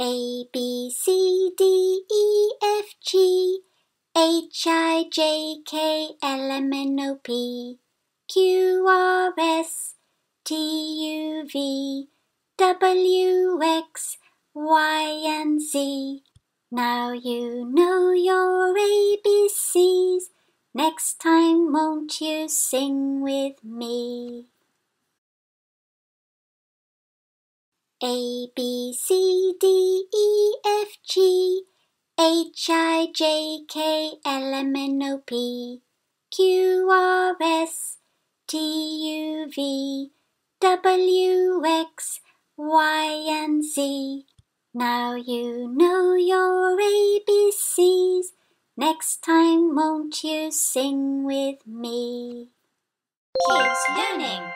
A B C D E F G H I J K L M N O P Q R S T U V W X Y and Z. Now you know your ABCs. Next time, won't you sing with me? A B C D E F G H I J K L M N O P Q R S T U V W X Y and Z. Now you know your ABCs. Next time, won't you sing with me? Kids Learning